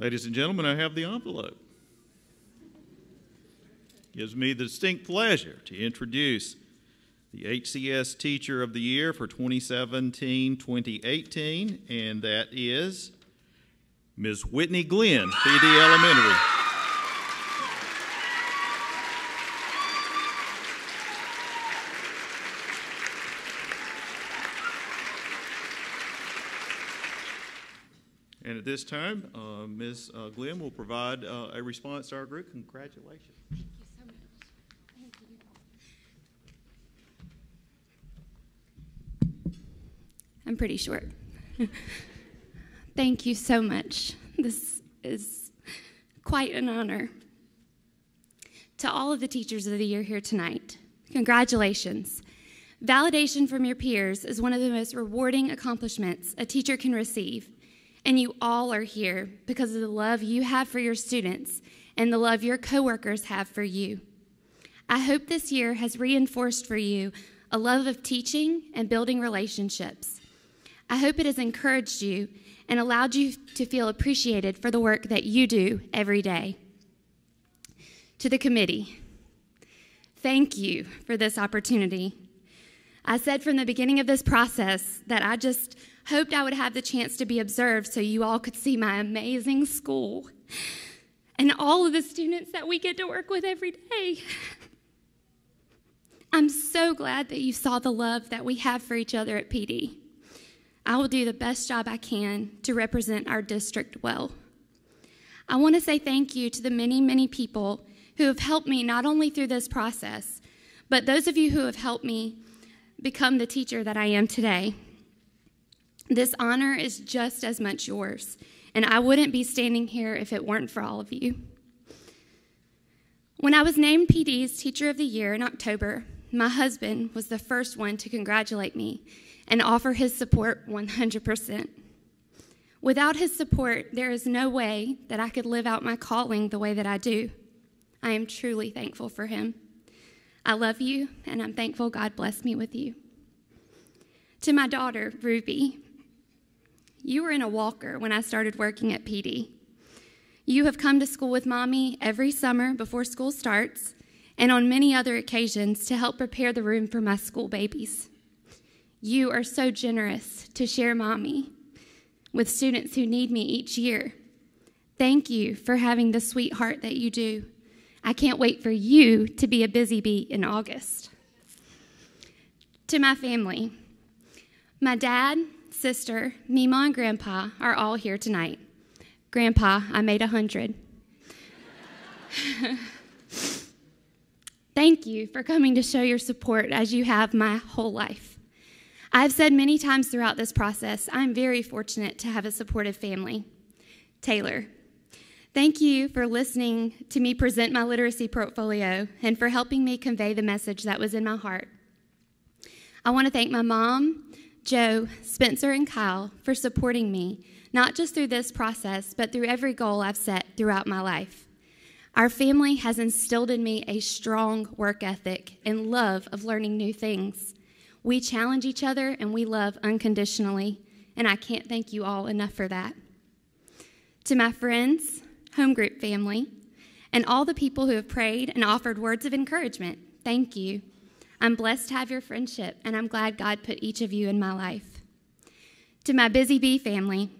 Ladies and gentlemen, I have the envelope. Gives me the distinct pleasure to introduce the HCS Teacher of the Year for 2017 2018, and that is Ms. Whitney Glenn, Pee Dee Elementary. This time, uh, Ms. uh, Glenn will provide uh, a response to our group. Congratulations. Thank you so much. Thank you. I'm pretty short. Thank you so much. This is quite an honor. To all of the teachers of the year here tonight, congratulations. Validation from your peers is one of the most rewarding accomplishments a teacher can receive. And you all are here because of the love you have for your students and the love your coworkers have for you. I hope this year has reinforced for you a love of teaching and building relationships. I hope it has encouraged you and allowed you to feel appreciated for the work that you do every day. To the committee, thank you for this opportunity. I said from the beginning of this process that I just hoped I would have the chance to be observed so you all could see my amazing school and all of the students that we get to work with every day. I'm so glad that you saw the love that we have for each other at Pee Dee. I will do the best job I can to represent our district well. I want to say thank you to the many, many people who have helped me not only through this process, but those of you who have helped me become the teacher that I am today. This honor is just as much yours, and I wouldn't be standing here if it weren't for all of you. When I was named Pee Dee's Teacher of the Year in October, my husband was the first one to congratulate me and offer his support 100%. Without his support, there is no way that I could live out my calling the way that I do. I am truly thankful for him. I love you, and I'm thankful God blessed me with you. To my daughter, Ruby, you were in a walker when I started working at Pee Dee. You have come to school with mommy every summer before school starts and on many other occasions to help prepare the room for my school babies. You are so generous to share mommy with students who need me each year. Thank you for having the sweetheart that you do. I can't wait for you to be a busy bee in August. To my family, my dad, sister, Mima, and Grandpa are all here tonight. Grandpa, I made a hundred. Thank you for coming to show your support as you have my whole life. I've said many times throughout this process, I'm very fortunate to have a supportive family. Taylor, thank you for listening to me present my literacy portfolio and for helping me convey the message that was in my heart. I want to thank my mom, Joe, Spencer, and Kyle for supporting me, not just through this process, but through every goal I've set throughout my life. Our family has instilled in me a strong work ethic and love of learning new things. We challenge each other and we love unconditionally, and I can't thank you all enough for that. To my friends, home group family, and all the people who have prayed and offered words of encouragement, thank you. I'm blessed to have your friendship, and I'm glad God put each of you in my life. To my Busy Bee family,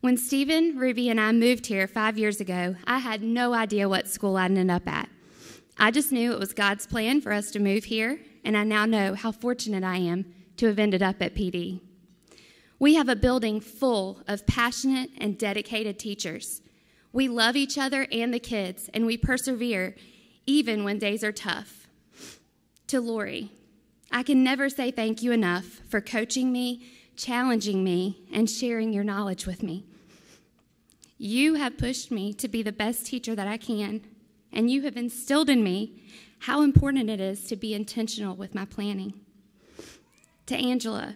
when Stephen, Ruby, and I moved here five years ago, I had no idea what school I'd end up at. I just knew it was God's plan for us to move here, and I now know how fortunate I am to have ended up at Pee Dee. We have a building full of passionate and dedicated teachers. We love each other and the kids, and we persevere even when days are tough to Lori. I can never say thank you enough for coaching me, challenging me, and sharing your knowledge with me. You have pushed me to be the best teacher that I can, and you have instilled in me how important it is to be intentional with my planning. To Angela,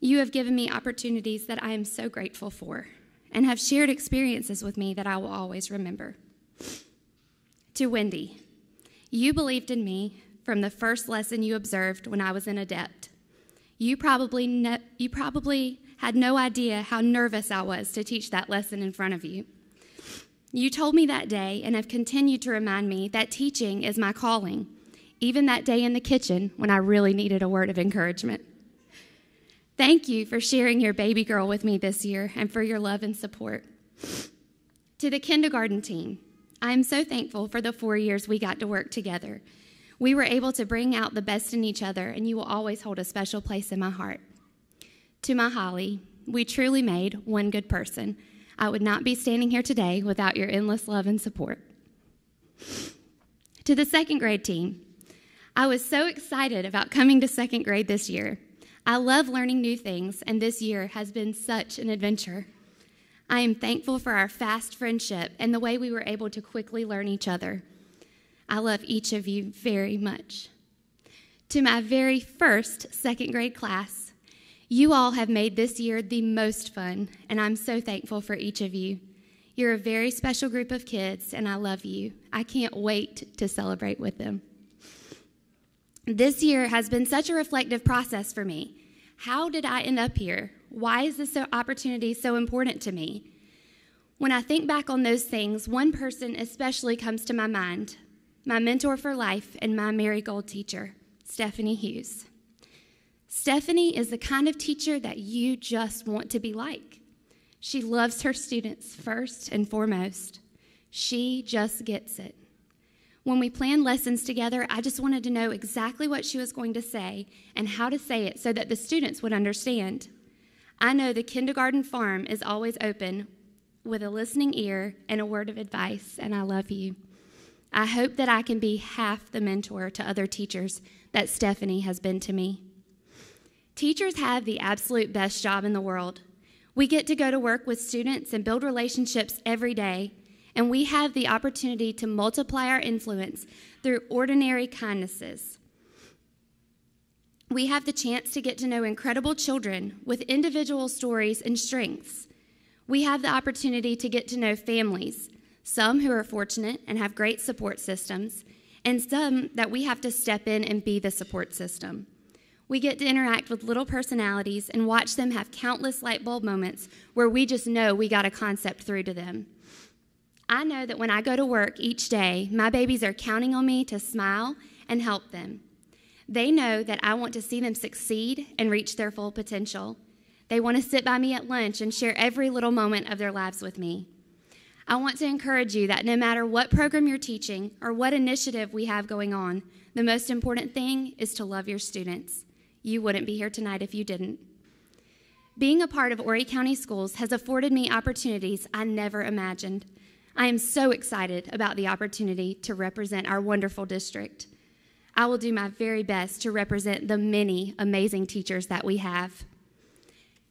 you have given me opportunities that I am so grateful for and have shared experiences with me that I will always remember. To Wendy, you believed in me from the first lesson you observed when I was an ADEPT. You probably, you probably had no idea how nervous I was to teach that lesson in front of you. You told me that day and have continued to remind me that teaching is my calling, even that day in the kitchen when I really needed a word of encouragement. Thank you for sharing your baby girl with me this year and for your love and support. To the kindergarten team, I am so thankful for the four years we got to work together. We were able to bring out the best in each other, and you will always hold a special place in my heart. To my Holly, we truly made one good person. I would not be standing here today without your endless love and support. To the second grade team, I was so excited about coming to second grade this year. I love learning new things, and this year has been such an adventure. I am thankful for our fast friendship and the way we were able to quickly learn each other. I love each of you very much. To my very first second grade class, you all have made this year the most fun, and I'm so thankful for each of you. You're a very special group of kids, and I love you. I can't wait to celebrate with them. This year has been such a reflective process for me. How did I end up here? Why is this opportunity so important to me? When I think back on those things, one person especially comes to my mind my mentor for life and my marigold teacher, Stephanie Hughes. Stephanie is the kind of teacher that you just want to be like. She loves her students first and foremost. She just gets it. When we planned lessons together, I just wanted to know exactly what she was going to say and how to say it so that the students would understand. I know the kindergarten farm is always open with a listening ear and a word of advice, and I love you. I hope that I can be half the mentor to other teachers that Stephanie has been to me. Teachers have the absolute best job in the world. We get to go to work with students and build relationships every day, and we have the opportunity to multiply our influence through ordinary kindnesses. We have the chance to get to know incredible children with individual stories and strengths. We have the opportunity to get to know families some who are fortunate and have great support systems, and some that we have to step in and be the support system. We get to interact with little personalities and watch them have countless light bulb moments where we just know we got a concept through to them. I know that when I go to work each day, my babies are counting on me to smile and help them. They know that I want to see them succeed and reach their full potential. They want to sit by me at lunch and share every little moment of their lives with me. I want to encourage you that no matter what program you're teaching or what initiative we have going on, the most important thing is to love your students. You wouldn't be here tonight if you didn't. Being a part of Horry County Schools has afforded me opportunities I never imagined. I am so excited about the opportunity to represent our wonderful district. I will do my very best to represent the many amazing teachers that we have.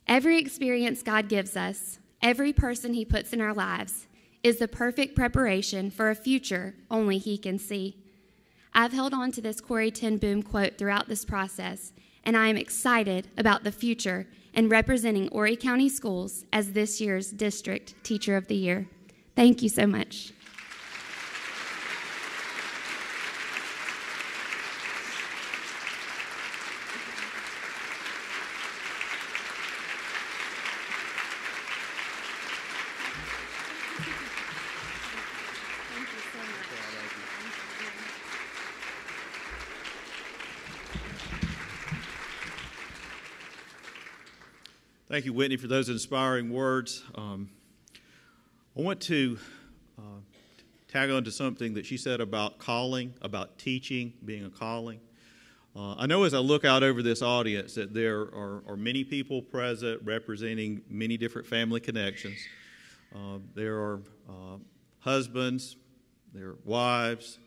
Every experience God gives us, every person He puts in our lives, is the perfect preparation for a future only He can see. I've held on to this Corrie Ten Boom quote throughout this process, and I am excited about the future and representing Horry County Schools as this year's District Teacher of the Year. Thank you so much. Thank you, Whitney, for those inspiring words. Um, I want to uh, tag on to something that she said about calling, about teaching being a calling. Uh, I know as I look out over this audience that there are, are many people present representing many different family connections. Uh, there are uh, husbands, there are wives,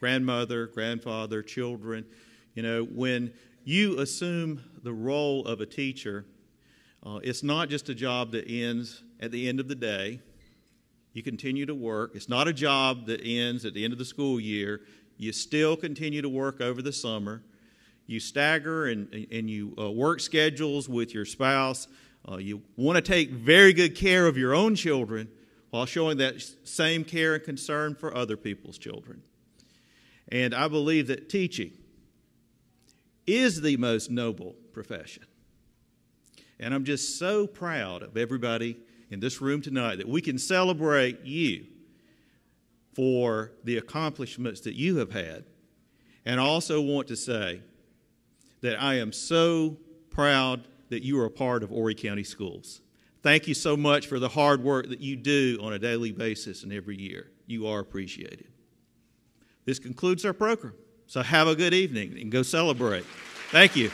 grandmother, grandfather, children. You know, when you assume the role of a teacher, uh, it's not just a job that ends at the end of the day. You continue to work. It's not a job that ends at the end of the school year. You still continue to work over the summer. You stagger and, and you uh, work schedules with your spouse. Uh, you want to take very good care of your own children while showing that same care and concern for other people's children. And I believe that teaching is the most noble profession. And I'm just so proud of everybody in this room tonight that we can celebrate you for the accomplishments that you have had. And I also want to say that I am so proud that you are a part of Horry County Schools. Thank you so much for the hard work that you do on a daily basis and every year. You are appreciated. This concludes our program. So have a good evening and go celebrate. Thank you.